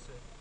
said,